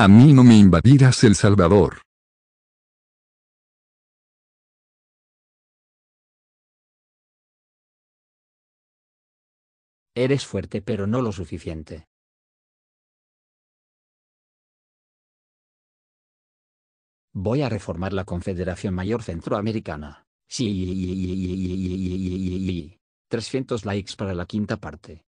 A mí no me invadirás El Salvador. Eres fuerte pero no lo suficiente. Voy a reformar la Confederación Mayor Centroamericana. Sí. 300 likes para la quinta parte.